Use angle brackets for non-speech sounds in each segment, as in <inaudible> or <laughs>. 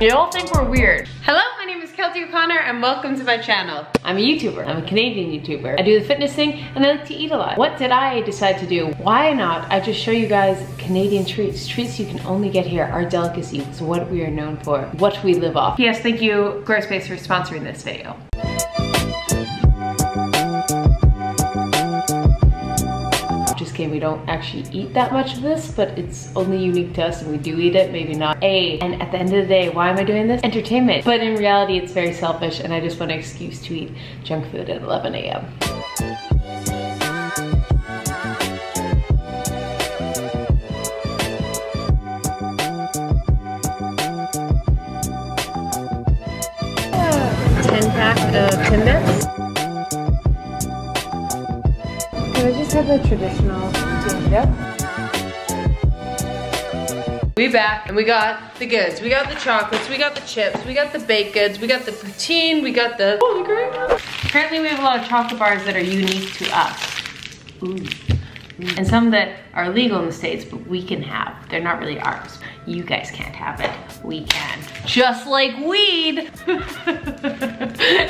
You all think we're weird. Hello, my name is Keltie O'Connor and welcome to my channel. I'm a YouTuber. I'm a Canadian YouTuber. I do the fitness thing and I like to eat a lot. What did I decide to do? Why not? I just show you guys Canadian treats. Treats you can only get here. Our delicacies, what we are known for, what we live off. Yes, thank you Squarespace for sponsoring this video. Kidding, we don't actually eat that much of this, but it's only unique to us and we do eat it, maybe not A. And at the end of the day, why am I doing this? Entertainment. But in reality, it's very selfish and I just want an excuse to eat junk food at 11 a.m. Pack of Timbits. Can I just have the traditional dip? We back and we got the goods. We got the chocolates, we got the chips, we got the baked goods, we got the poutine, we got the holy grail. Apparently we have a lot of chocolate bars that are unique to us. Ooh. And some that are legal in the States, but we can have. They're not really ours. You guys can't have it. We can. Just like weed. <laughs>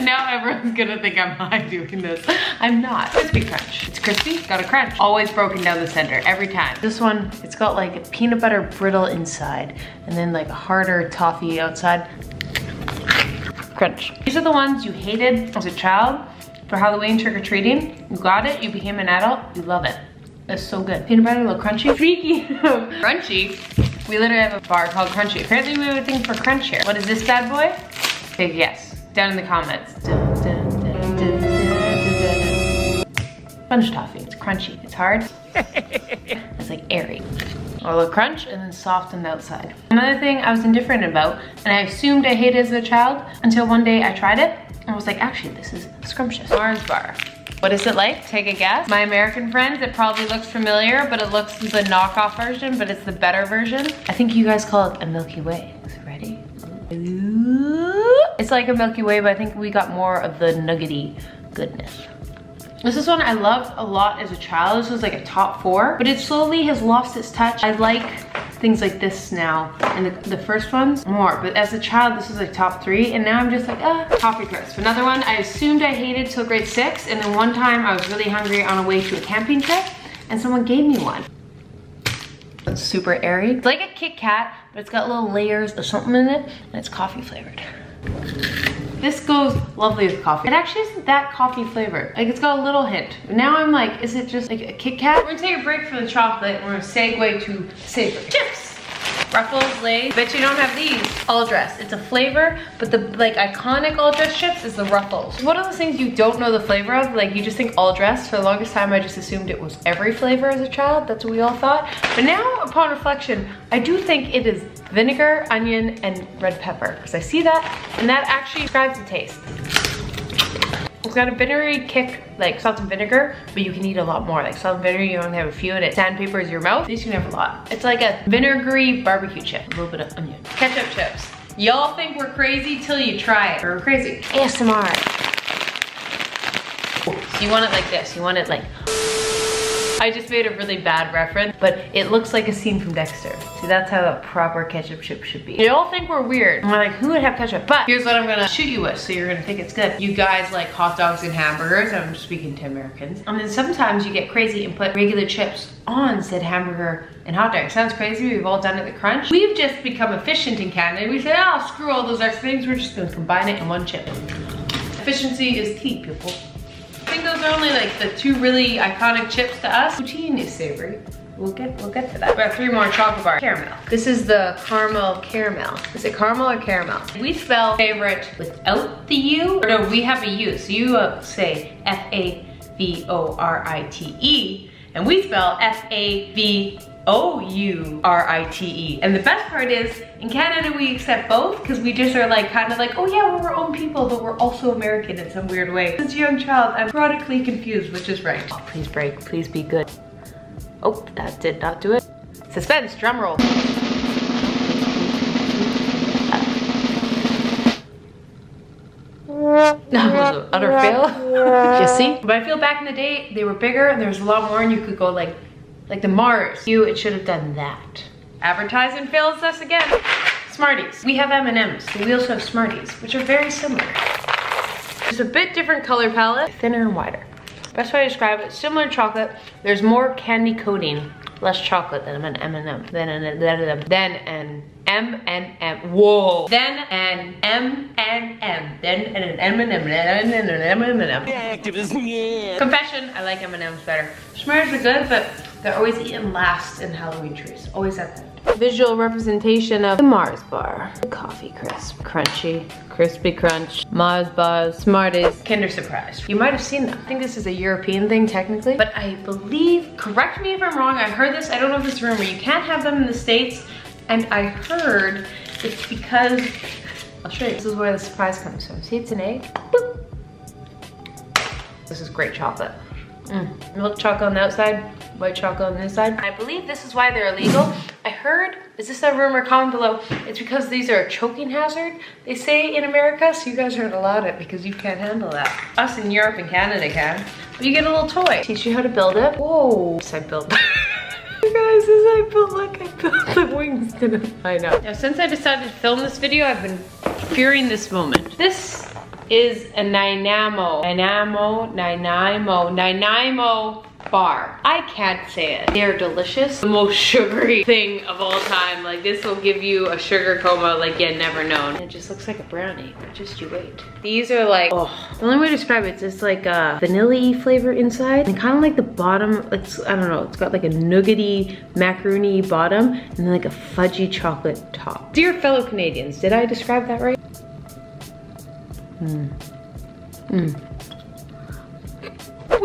now everyone's gonna think I'm high doing this. I'm not. Crispy crunch. It's crispy, got a crunch. Always broken down the center, every time. This one, it's got like a peanut butter brittle inside, and then like a harder toffee outside. Crunch. These are the ones you hated as a child for Halloween trick-or-treating. You got it, you became an adult, you love it. It's so good. Peanut butter, a little crunchy. Freaky. <laughs> crunchy, we literally have a bar called Crunchie. Apparently we have a thing for crunch here. What is this bad boy? Big yes. Down in the comments. Dun, dun, dun, Sponge toffee. It's crunchy. It's hard. <laughs> it's like airy. A little crunch and then soft on the outside. Another thing I was indifferent about, and I assumed I hated as a child until one day I tried it and I was like, actually, this is scrumptious. Mars bar. What is it like? Take a guess. My American friends, it probably looks familiar, but it looks the knockoff version, but it's the better version. I think you guys call it a Milky Way. Ready? It's like a Milky Way, but I think we got more of the nuggety goodness. This is one I loved a lot as a child. This was like a top four, but it slowly has lost its touch. I like things like this now, and the, the first ones more, but as a child, this was like top three, and now I'm just like, ah, coffee Crisp. Another one I assumed I hated till grade six, and then one time I was really hungry on a way to a camping trip, and someone gave me one. It's super airy. It's like a Kit Kat, but it's got little layers of something in it, and it's coffee flavored. This goes lovely with coffee. It actually isn't that coffee flavored. Like it's got a little hint. Now I'm like, is it just like a Kit Kat? We're gonna take a break from the chocolate and we're gonna segue to savory. Chips! Ruffles, Lay's. Bet you don't have these. All dress. It's a flavor, but the like iconic all dress chips is the Ruffles. One of those things you don't know the flavor of. Like you just think all dress. For the longest time, I just assumed it was every flavor as a child. That's what we all thought. But now, upon reflection, I do think it is vinegar, onion, and red pepper. Because I see that, and that actually describes the taste. It's got a vinegary kick, like salt and vinegar, but you can eat a lot more. Like salt and vinegar, you only have a few in it Sandpaper is your mouth. These can have a lot. It's like a vinegary barbecue chip, a little bit of onion. Ketchup chips. Y'all think we're crazy till you try it. We're crazy. ASMR. So you want it like this. You want it like I just made a really bad reference, but it looks like a scene from Dexter. See, that's how a proper ketchup chip should be. You all think we're weird. I'm like, who would have ketchup? But here's what I'm gonna shoot you with, so you're gonna think it's good. You guys like hot dogs and hamburgers. I'm speaking to Americans. And then sometimes you get crazy and put regular chips on said hamburger and hot dog. Sounds crazy, we've all done it at the crunch. We've just become efficient in Canada. We said, oh, screw all those extra things. We're just gonna combine it in one chip. Efficiency is key, people. I think those are only like the two really iconic chips to us. Poutine is savory. We'll get, we'll get to that. We have three more chocolate bar. Caramel. This is the caramel caramel. Is it caramel or caramel? We spell favorite without the U. Or no, we have a U. So you uh, say F-A-V-O-R-I-T-E. And we spell F-A-V O-U-R-I-T-E. And the best part is, in Canada we accept both because we just are like, kind of like, oh yeah, we're our own people, but we're also American in some weird way. As a young child, I'm chronically confused, which is right. Oh, please break, please be good. Oh, that did not do it. Suspense, drum roll. That was an utter fail. <laughs> you see? But I feel back in the day, they were bigger and there was a lot more and you could go like like the Mars. You, it should have done that. Advertising fails us again. Smarties. We have M&Ms, but we also have Smarties, which are very similar. It's a bit different color palette, thinner and wider. Best way to describe it, similar chocolate. There's more candy coating, less chocolate than an M&M, than an, than an M and M. Whoa. Then an M and M. Then an M and M. Then an M and M. Confession, I like M&M's better. S'mores are good, but they're always eaten last in Halloween trees. Always at the end. Visual representation of the Mars bar. Coffee crisp, crunchy, crispy crunch, Mars bars, Smarties, Kinder Surprise. You might have seen them. I think this is a European thing technically, but I believe, correct me if I'm wrong, I heard this, I don't know if it's a rumor, you can't have them in the States, and I heard it's because, I'll show you, this is where the surprise comes from. See, it's an egg. Boop. This is great chocolate. Mm. Milk chocolate on the outside, white chocolate on the inside. I believe this is why they're illegal. I heard, is this a rumor? Comment below. It's because these are a choking hazard, they say in America, so you guys aren't allowed it because you can't handle that. Us in Europe and Canada can. But you get a little toy. Teach you how to build it. Whoa, I built <laughs> You guys, as I built, look, I built the wings, didn't <laughs> I know. Now, since I decided to film this video, I've been fearing this moment. This is a Nanaimo, Nanaimo, Nanaimo, Nanaimo bar. I can't say it. They're delicious. The most <laughs> sugary thing of all time. Like this will give you a sugar coma like you had never known. It just looks like a brownie, just you wait. These are like, oh, the only way to describe it is it's like uh, a vanilla flavor inside and kind of like the bottom, it's, I don't know, it's got like a nuggety macaroni bottom and then like a fudgy chocolate top. Dear fellow Canadians, did I describe that right? Mmm. Mmm.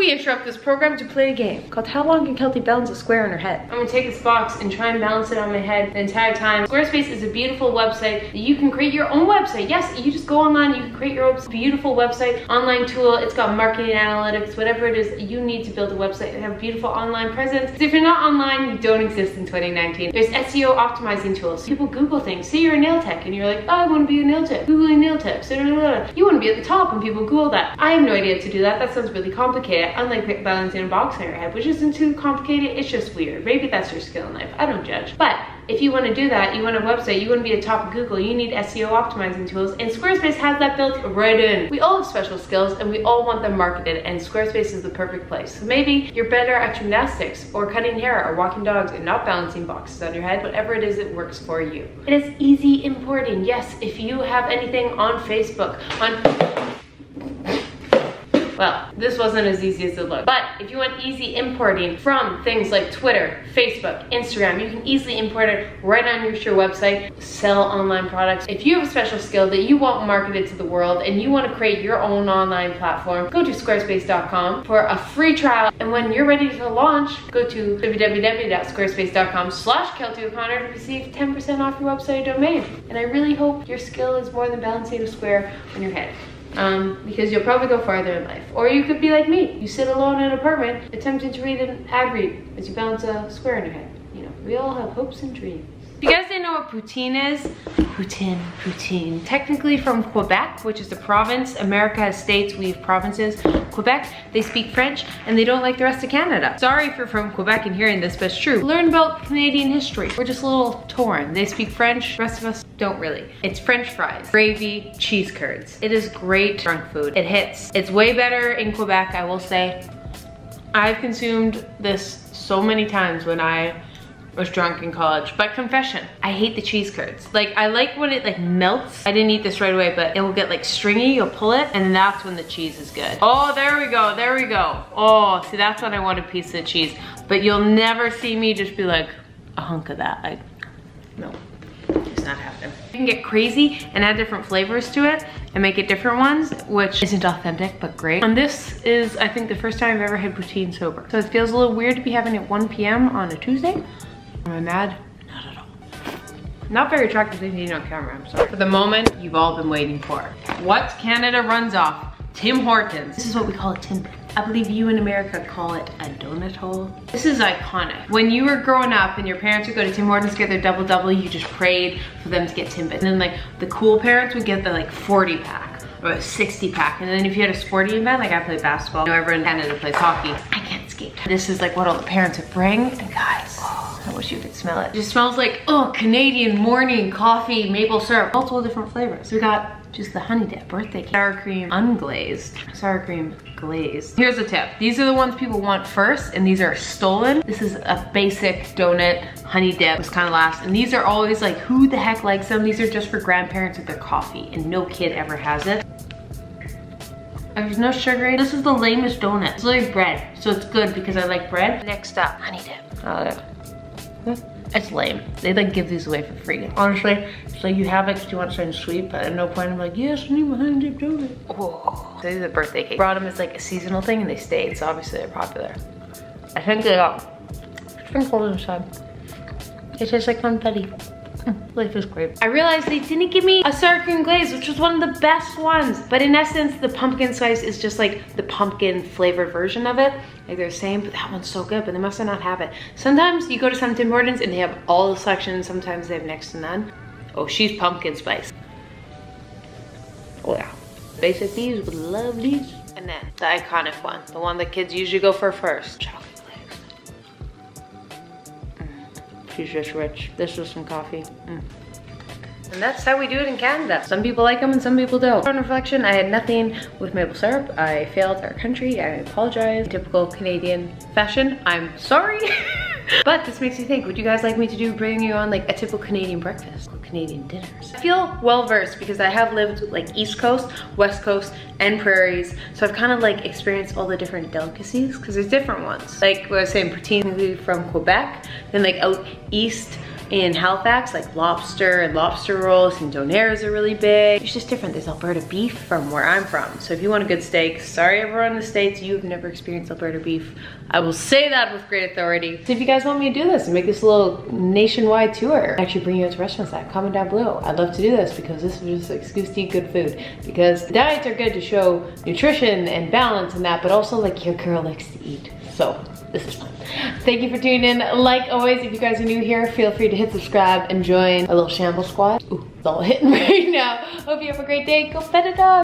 We interrupt this program to play a game called How Long Can Keltie Balance a Square on Her Head? I'm gonna take this box and try and balance it on my head the entire time. Squarespace is a beautiful website you can create your own website. Yes, you just go online, you can create your own beautiful website, online tool. It's got marketing analytics, whatever it is you need to build a website and have a beautiful online presence. If you're not online, you don't exist in 2019. There's SEO optimizing tools. People Google things. Say you're a nail tech and you're like, oh, I wanna be a nail tech. Googling nail techs. You wanna be at the top when people Google that. I have no idea to do that. That sounds really complicated it. Unlike balancing a box on your head, which isn't too complicated, it's just weird. Maybe that's your skill in life. I don't judge. But if you want to do that, you want a website, you want to be top of Google, you need SEO optimizing tools, and Squarespace has that built right in. We all have special skills, and we all want them marketed, and Squarespace is the perfect place. So maybe you're better at gymnastics, or cutting hair, or walking dogs, and not balancing boxes on your head. Whatever it is, it works for you. It is easy importing. Yes, if you have anything on Facebook, on well, this wasn't as easy as it looked. But if you want easy importing from things like Twitter, Facebook, Instagram, you can easily import it right on your Sure website, sell online products. If you have a special skill that you want marketed to the world and you want to create your own online platform, go to squarespace.com for a free trial. And when you're ready to launch, go to www.squarespace.com slash Keltie to receive 10% off your website domain. And I really hope your skill is more than balancing a square on your head um, because you'll probably go farther in life. Or you could be like me. You sit alone in an apartment attempting to read an ad read as you balance a square in your head. You know, we all have hopes and dreams. If you guys didn't know what poutine is, poutine, poutine. Technically from Quebec, which is a province. America has states, we have provinces. Quebec, they speak French and they don't like the rest of Canada. Sorry if you're from Quebec and hearing this, but it's true. Learn about Canadian history. We're just a little torn. They speak French, the rest of us don't really. It's French fries, gravy, cheese curds. It is great drunk food. It hits. It's way better in Quebec, I will say. I've consumed this so many times when I was drunk in college. But confession, I hate the cheese curds. Like I like when it like melts. I didn't eat this right away, but it will get like stringy, you'll pull it, and that's when the cheese is good. Oh, there we go, there we go. Oh, see that's when I want a piece of cheese. But you'll never see me just be like a hunk of that. Like, no, it's not happening. You can get crazy and add different flavors to it and make it different ones, which isn't authentic, but great. And this is, I think, the first time I've ever had poutine sober. So it feels a little weird to be having it 1 p.m. on a Tuesday. Uh, Am I mad? Not at all. Not very attractive to see on camera, I'm sorry. For the moment you've all been waiting for. What Canada runs off? Tim Hortons. This is what we call a Timbit. I believe you in America call it a donut hole. This is iconic. When you were growing up and your parents would go to Tim Hortons to get their double double, you just prayed for them to get Timbit. And then like the cool parents would get the like 40 pack or a 60 pack. And then if you had a sporting event, like I play basketball, you know everyone in Canada plays hockey, I can't skate. This is like what all the parents would bring. And guys, I wish you could smell it. It just smells like, oh, Canadian morning coffee, maple syrup, multiple different flavors. We got just the honey dip, birthday cake, sour cream unglazed, sour cream glazed. Here's a tip. These are the ones people want first and these are stolen. This is a basic donut honey dip. It's kind of last. And these are always like, who the heck likes them? These are just for grandparents with their coffee and no kid ever has it. There's no sugar in This is the lamest donut. It's like bread, so it's good because I like bread. Next up, honey dip. Oh, yeah. It's lame. They like give these away for free. Honestly, so you have it because you want something sweet, but at no point I'm like, yes, I need my honey dip donut. Oh, these are the birthday cake. Brought them as like a seasonal thing and they stayed, so obviously they're popular. I think they got sprinkles inside. It tastes like confetti. <laughs> Life is great. I realized they didn't give me a sour cream glaze, which was one of the best ones. But in essence, the pumpkin spice is just like the pumpkin flavored version of it. Like they're the same, but that one's so good, but they must not have it. Sometimes you go to some Tim Hortons and they have all the selections. Sometimes they have next to none. Oh, she's pumpkin spice. Oh yeah. Basic these would love these. And then the iconic one, the one that kids usually go for first. Chocolate She's just rich. This is some coffee. Mm. And that's how we do it in Canada. Some people like them and some people don't. On reflection, I had nothing with maple syrup. I failed our country. I apologize. Typical Canadian fashion. I'm sorry. <laughs> but this makes me think, would you guys like me to do bring you on like a typical Canadian breakfast? Canadian dinners. I feel well versed because I have lived like East Coast, West Coast, and prairies. So I've kind of like experienced all the different delicacies because there's different ones. Like what I was saying, poutine from Quebec, then like out east, in Halifax, like lobster and lobster rolls and donairs are really big. It's just different. There's Alberta beef from where I'm from. So if you want a good steak, sorry everyone in the States, you've never experienced Alberta beef. I will say that with great authority. So if you guys want me to do this and make this little nationwide tour, actually bring you to restaurants that, comment down below. I'd love to do this because this is just an excuse to eat good food. Because diets are good to show nutrition and balance and that, but also like your girl likes to eat. So this is fun. Thank you for tuning in. Like always, if you guys are new here, feel free to hit subscribe and join a little shamble squad. Ooh, it's all hitting <laughs> right now. Hope you have a great day. Go pet a dog.